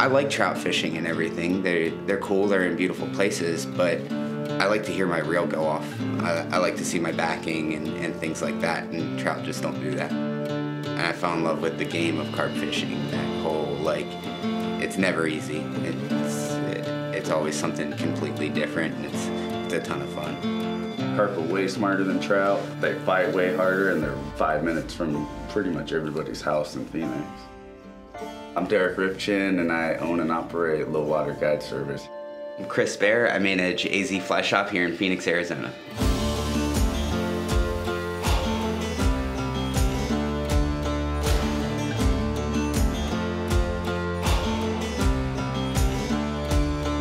I like trout fishing and everything. They're, they're cool, they're in beautiful places, but I like to hear my reel go off. I, I like to see my backing and, and things like that, and trout just don't do that. And I fell in love with the game of carp fishing, that whole, like, it's never easy. It's, it, it's always something completely different, and it's, it's a ton of fun. Carp are way smarter than trout. They fight way harder, and they're five minutes from pretty much everybody's house in Phoenix. I'm Derek Rivchin, and I own and operate Lo Water Guide Service. I'm Kris Bare. I manage AZ Fly Shop here in Phoenix, Arizona.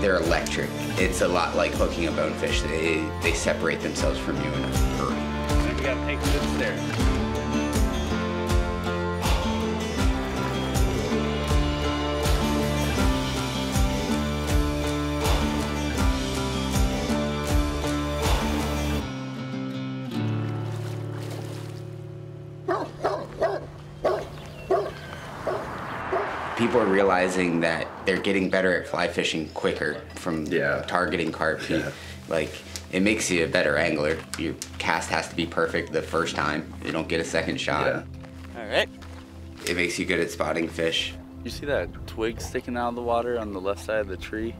They're electric. It's a lot like hooking a bonefish. They, they separate themselves from you in a hurry. And we gotta take this there. People are realizing that they're getting better at fly fishing quicker from Yeah. targeting carp. Yeah. Like it makes you a better angler. Your cast has to be perfect the first time. You don't get a second shot. Yeah. All right. It makes you good at spotting fish. You see that twig sticking out of the water on the left side of the tree?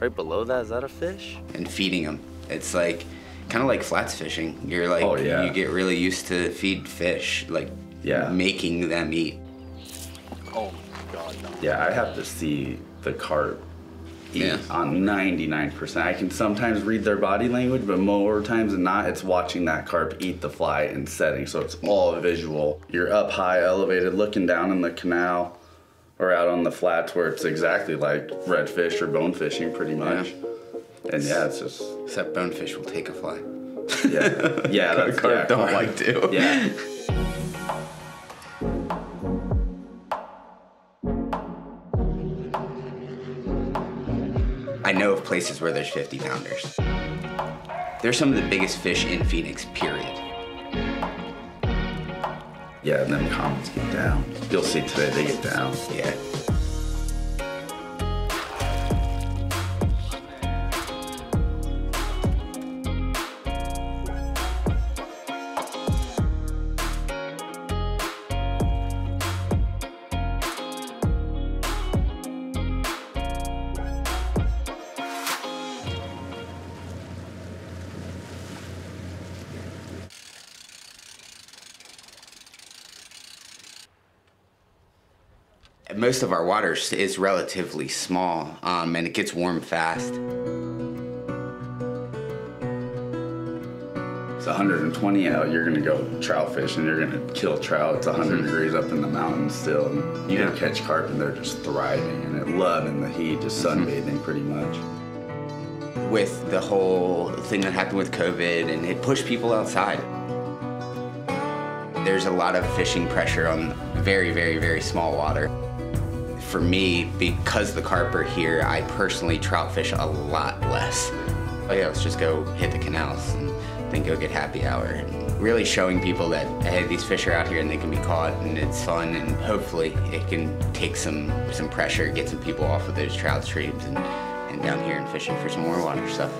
Right below that, is that a fish? and feeding them. It's like kind of like flats fishing. You're like Oh, yeah. you get really used to feed fish, like Yeah. making them eat. Oh my god, no. Yeah, I have to see the carp eat Yeah. on 99%. I can sometimes read their body language, but more times than not, it's watching that carp eat the fly and setting. So it's all visual. You're up high, elevated, looking down in the canal or out on the flats where it's exactly like redfish or bone fishing, pretty much. And yeah, it's just Except bonefish will take a fly. yeah, yeah. That's carp yeah, don't carp. like to. Yeah. I know of places where there's 50 pounders. They're some of the biggest fish in Phoenix, period. Yeah, and then comments get down. You'll see today they get down. Yeah. Most of our water is relatively small, um, and it gets warm fast. It's 120 out, you're gonna go trout fishing, you're gonna kill trout. It's 100 degrees up in the mountains still. And you Yeah. gonna catch carp and they're just thriving and they're loving the heat, just sunbathing pretty much. with the whole thing that happened with COVID and it pushed people outside. There's a lot of fishing pressure on very, very, very small water. For me, because the carp are here, I personally trout fish a lot less. Oh yeah, let's just go hit the canals and then go get happy hour. And really showing people that, hey, these fish are out here and they can be caught and it's fun and hopefully it can take some, some pressure, get some people off of those trout streams and, and down here and fishing for some more water stuff.